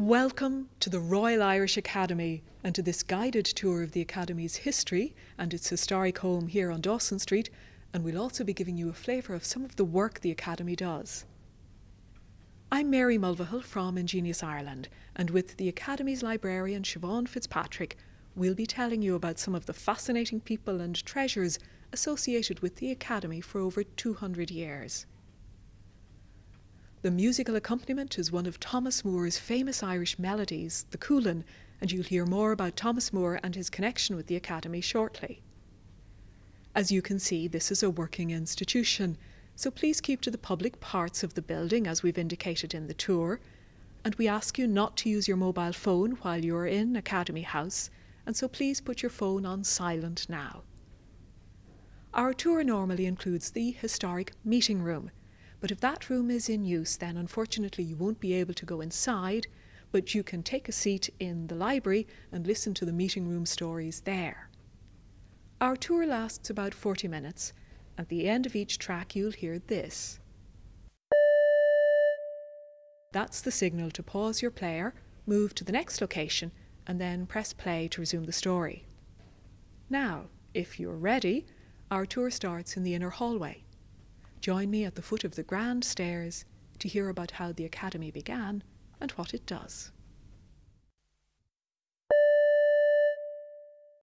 Welcome to the Royal Irish Academy and to this guided tour of the Academy's history and its historic home here on Dawson Street, and we'll also be giving you a flavour of some of the work the Academy does. I'm Mary Mulvihill from Ingenious Ireland, and with the Academy's librarian Siobhan Fitzpatrick, we'll be telling you about some of the fascinating people and treasures associated with the Academy for over 200 years. The musical accompaniment is one of Thomas Moore's famous Irish melodies, the Cualann, and you'll hear more about Thomas Moore and his connection with the Academy shortly. As you can see, this is a working institution, so please keep to the public parts of the building as we've indicated in the tour, and we ask you not to use your mobile phone while you're in Academy House, and so please put your phone on silent now. Our tour normally includes the historic meeting room, but if that room is in use, then unfortunately you won't be able to go inside, but you can take a seat in the library and listen to the meeting room stories there. Our tour lasts about 40 minutes. At the end of each track, you'll hear this. That's the signal to pause your player, move to the next location, and then press play to resume the story. Now, if you're ready, our tour starts in the inner hallway. Join me at the foot of the grand stairs to hear about how the Academy began and what it does.